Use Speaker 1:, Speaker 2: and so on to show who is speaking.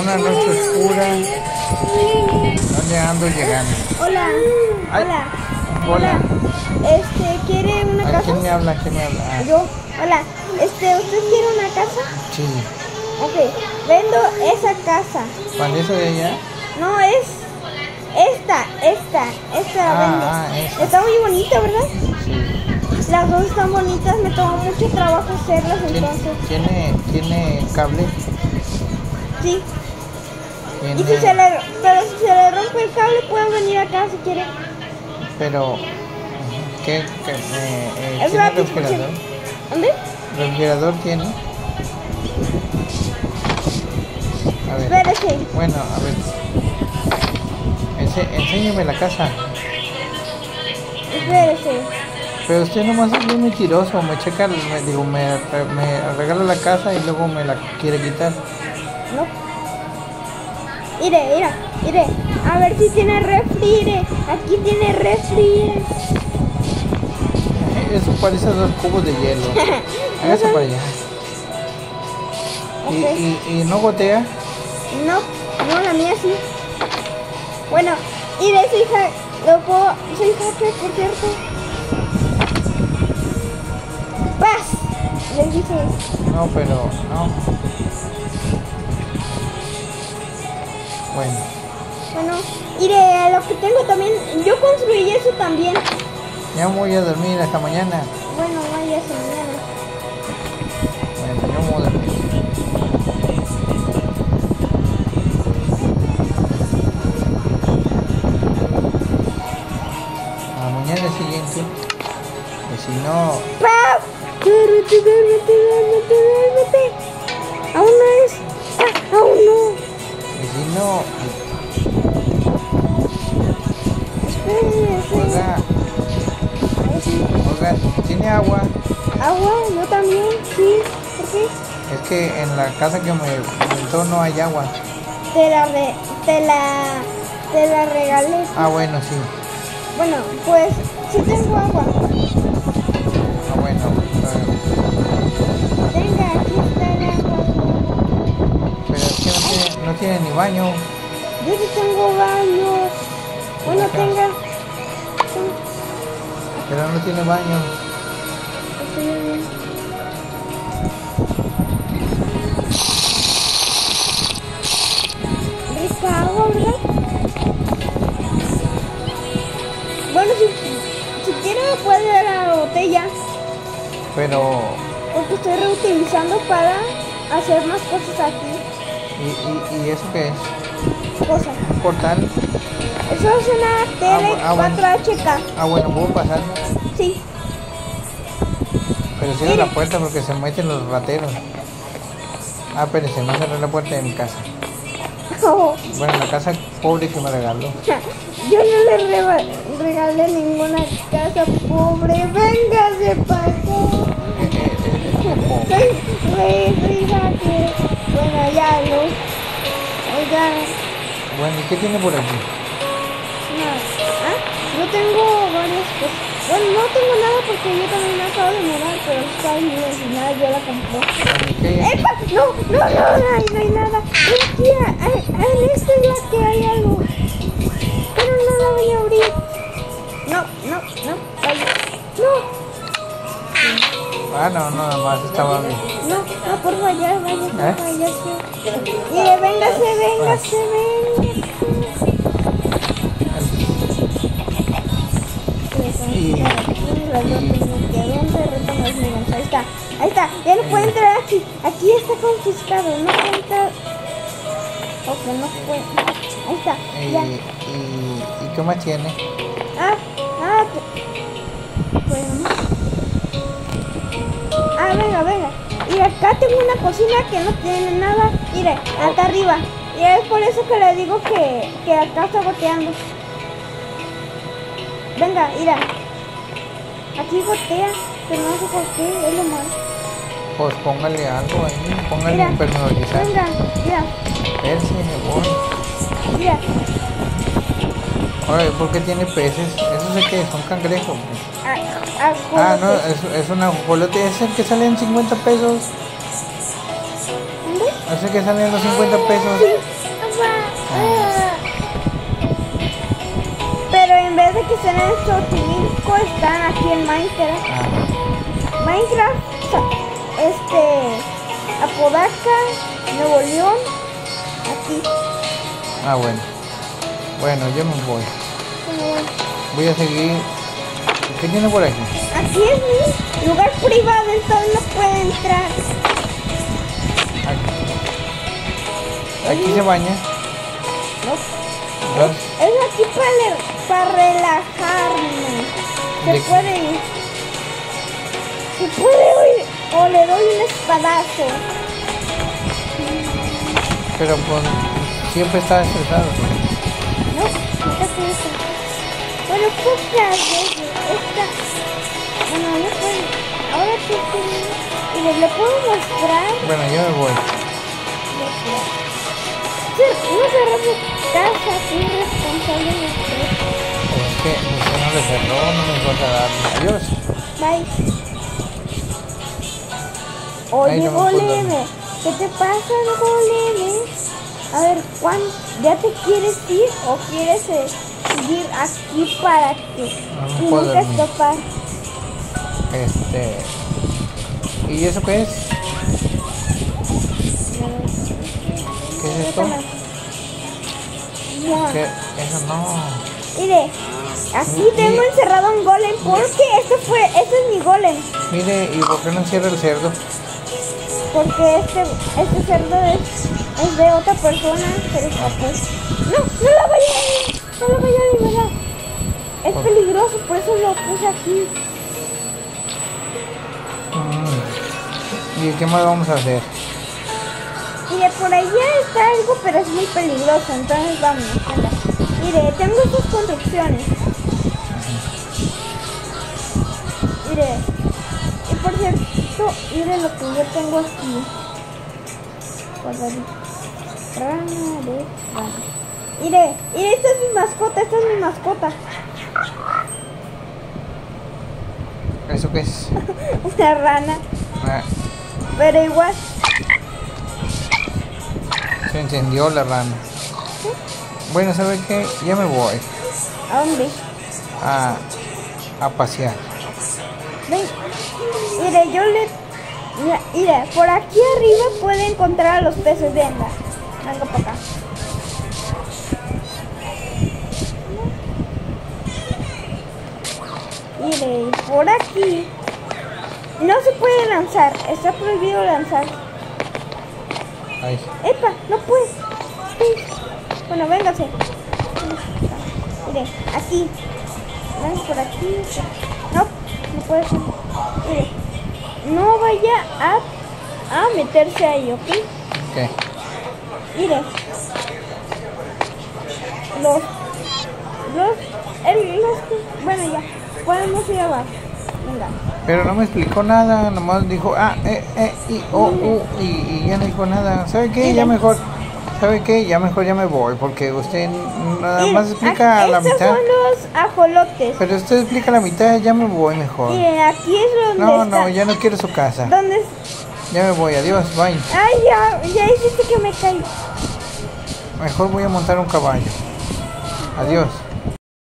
Speaker 1: Una noche oscura. ¿Dónde ando llegando?
Speaker 2: Hola.
Speaker 1: Ay.
Speaker 2: Hola.
Speaker 1: Hola.
Speaker 2: Este, ¿quiere una
Speaker 1: Ay,
Speaker 2: casa?
Speaker 1: ¿Quién me habla? ¿Quién me habla? Ah,
Speaker 2: Yo. Hola. Este, ¿usted quiere una casa?
Speaker 1: sí.
Speaker 2: Ok. Vendo esa casa.
Speaker 1: ¿Cuál es de allá?
Speaker 2: No, es esta, esta, esta
Speaker 1: Ah,
Speaker 2: vendo.
Speaker 1: ah, esa.
Speaker 2: Está muy bonita, ¿verdad?
Speaker 1: Sí.
Speaker 2: Las dos están bonitas, me tomó mucho trabajo hacerlas
Speaker 1: ¿Tiene,
Speaker 2: entonces.
Speaker 1: tiene, tiene cable?
Speaker 2: Sí.
Speaker 1: Tiene,
Speaker 2: Y si se le, pero si se le rompe el cable, pueden venir acá si quieren.
Speaker 1: Pero, ¿qué? qué eh, eh,
Speaker 2: Es
Speaker 1: ¿Tiene refrigerador?
Speaker 2: ¿Dónde?
Speaker 1: ¿Refrigerador tiene? A ver.
Speaker 2: Espérese.
Speaker 1: Bueno, a ver. Ense- enséñeme la casa.
Speaker 2: Espérese.
Speaker 1: Pero usted nomás es bien mentiroso, me checa, me, digo, me, re- me regala la casa y luego me la quiere quitar.
Speaker 2: No. Mire, mira, mire. A ver si tiene refri. Aquí tiene refri.
Speaker 1: Eso parece dos cubos de hielo. Hágase para allá. Y, y, y no gotea.
Speaker 2: No, no, la mía sí. Bueno, mire, su hija, lo puedo, soy hacker, por cierto.
Speaker 1: No, pero no. Bueno,
Speaker 2: bueno, mire, lo que tengo también, yo construí eso también.
Speaker 1: ya voy a dormir hasta mañana.
Speaker 2: Bueno, vaya mañana.
Speaker 1: Bueno, yo me voy a dormir. A mañana siguiente. Y si no,
Speaker 2: ¡Paz! Duérmete, duérmete, duérmete, duérmete. Aún no es. Ah, aún no.
Speaker 1: y si no, oiga, oiga, ¿tiene agua?
Speaker 2: Agua, yo también, sí. ¿Por qué?
Speaker 1: Es que en la casa que me rentó no hay agua.
Speaker 2: Te la, re, te la, te la regalé.
Speaker 1: Ah, bueno, sí.
Speaker 2: Bueno, pues sí tengo agua.
Speaker 1: Tiene, no tiene ni baño.
Speaker 2: Yo sí tengo baño. Bueno, tenga.
Speaker 1: Pero no tiene baño.
Speaker 2: Rica agua, ¿verdad? Bueno, si, si quiere me puede dar la botella.
Speaker 1: Pero,
Speaker 2: Porque estoy reutilizando para hacer más cosas aquí.
Speaker 1: ¿Y, y, y eso qué es?
Speaker 2: Cosas.
Speaker 1: ¿Un portal?
Speaker 2: Eso es una tele
Speaker 1: Ah, bu- ah, bueno.
Speaker 2: 4HK.
Speaker 1: Ah, bueno, puedo pasar.
Speaker 2: Sí.
Speaker 1: Pero cierra la puerta porque se meten los rateros. Ah, espérense, no cerré la puerta de mi casa.
Speaker 2: Oh,
Speaker 1: Bueno, la casa pobre que me regaló.
Speaker 2: yo no le regalé ninguna casa pobre. Véngase.
Speaker 1: Eh, eh, eh, eh, pobre.
Speaker 2: Soy, soy. Bueno, ya no. Oiga,
Speaker 1: Bueno, ¿y qué tiene por aquí?
Speaker 2: nada. ¿Ah? Yo tengo varias cosas. Bueno, no tengo nada porque yo también me acabo de mudar, pero está ahí mi vecina, yo la compré.
Speaker 1: Bueno.
Speaker 2: ¡Epa! No, no, no, no hay, no hay nada. Aquí, hay- en esta es la que hay algo. Pero no la voy a abrir. No, no, no, ay, no,
Speaker 1: Ah, no, no, nada más estaba bien.
Speaker 2: No, no, por favor, ya vaya,
Speaker 1: ¿Eh?
Speaker 2: Mire, véngase, véngase, véngase.
Speaker 1: Y-
Speaker 2: Ahí está, ahí está, ya no puede entrar aquí, aquí está confiscado, no puede entrar. Ok, no puede, ahí está,
Speaker 1: ¿Y,
Speaker 2: ya.
Speaker 1: y, y qué más tiene?
Speaker 2: Ah, ah, te- bueno. Y acá tengo una cocina que no tiene nada. Mire, acá arriba. Y es por eso que le digo que, que acá está goteando. Venga, mira. Aquí gotea, pero no sé por qué, es lo malo.
Speaker 1: Pues póngale algo ahí, póngale
Speaker 2: Mira,
Speaker 1: personalizar.
Speaker 2: venga, mira,
Speaker 1: voy.
Speaker 2: mira.
Speaker 1: Oye, ¿por qué tiene peces? ¿Eso sé que son cangrejos?
Speaker 2: Ah,
Speaker 1: no, es, es un ajolote, es el que sale en 50 pesos. Así que salen los 50 pesos.
Speaker 2: Ah. Pero en vez de que estén en Xochimilco, están aquí en Minecraft.
Speaker 1: Ah,
Speaker 2: Minecraft, este, Apodaca, Nuevo León, aquí.
Speaker 1: ah, bueno. Bueno, yo me voy. Voy a seguir. ¿Qué tiene por aquí?
Speaker 2: Aquí es mi lugar privado, entonces no puede entrar.
Speaker 1: Aquí, aquí se baña.
Speaker 2: No, es aquí para, para relajarme. Se
Speaker 1: ¿De
Speaker 2: puede ir. Se puede ir o le doy un espadazo.
Speaker 1: pero pues siempre está estresado.
Speaker 2: No, quítate eso. Bueno, pocas veces. Esta. Bueno. Ahora tú tienes. Y le, le puedo mostrar.
Speaker 1: Bueno, yo me voy.
Speaker 2: Sí, No cerrar su casa, soy responsable de
Speaker 1: es que usted no le cerró, no me importa darle. Adiós.
Speaker 2: Bye. Oye,
Speaker 1: no
Speaker 2: Goleme, ¿qué te pasa, Goleme? A ver, ¿cuán, ¿ya te quieres ir o quieres eh, seguir aquí para que y
Speaker 1: puedo
Speaker 2: nunca
Speaker 1: dormir.
Speaker 2: escapar?
Speaker 1: Este. ¿Y eso qué es? ¿Qué es esto? Eso no.
Speaker 2: Mire, aquí
Speaker 1: Mire.
Speaker 2: tengo encerrado un golem porque este fue, este es mi golem.
Speaker 1: Mire, ¿y por qué no encierra el cerdo?
Speaker 2: Porque este, este cerdo es, es de otra persona, pero escapó. No, no la vaya a no la vaya a liberar. Es
Speaker 1: ¿Por?
Speaker 2: peligroso, por eso lo puse aquí.
Speaker 1: Mm. ¿Y qué más vamos a hacer?
Speaker 2: Mire, por allá está algo, pero es muy peligroso, entonces vamos. anda. Mire, tengo estas construcciones. Mire, y por cierto, mire lo que yo tengo aquí. Guardadito. Rana de rana. Mire, mire, esta es mi mascota, esta es mi mascota.
Speaker 1: ¿Eso qué es?
Speaker 2: Una rana,
Speaker 1: Ah,
Speaker 2: pero igual.
Speaker 1: se encendió la rana. Bueno, ¿sabe qué? Ya me voy
Speaker 2: ¿A dónde?
Speaker 1: a, a pasear.
Speaker 2: Ven, mire, yo le... Mira, mire, por aquí arriba puede encontrar a los peces, venga. Venga para acá. Y por aquí no se puede lanzar, está prohibido lanzar.
Speaker 1: Ay,
Speaker 2: ¡Epa! ¡No puede! Sí. Bueno, véngase. Mire, aquí. Ven por aquí. No, no puede ser. Mire, no vaya a, a meterse ahí, ¿ok?
Speaker 1: ¿qué?
Speaker 2: Mire. Los. Los. El, los bueno, ya. Podemos ir abajo. Venga.
Speaker 1: Pero no me explicó nada, nomás dijo A, E, E, I, O, U y, y ya no dijo nada. ¿Sabe qué? Ya mejor, ¿sabe qué? Ya mejor ya me voy porque usted nada más explica
Speaker 2: aquí-
Speaker 1: la
Speaker 2: estos
Speaker 1: mitad.
Speaker 2: son los ajolotes.
Speaker 1: Pero usted explica la mitad, ya me voy mejor.
Speaker 2: Mire, aquí es donde
Speaker 1: No,
Speaker 2: está.
Speaker 1: no, ya no quiero su casa.
Speaker 2: ¿Dónde?
Speaker 1: Ya me voy, adiós, bye.
Speaker 2: Ay, ya, ya hiciste que me caí.
Speaker 1: Mejor voy a montar un caballo. Adiós.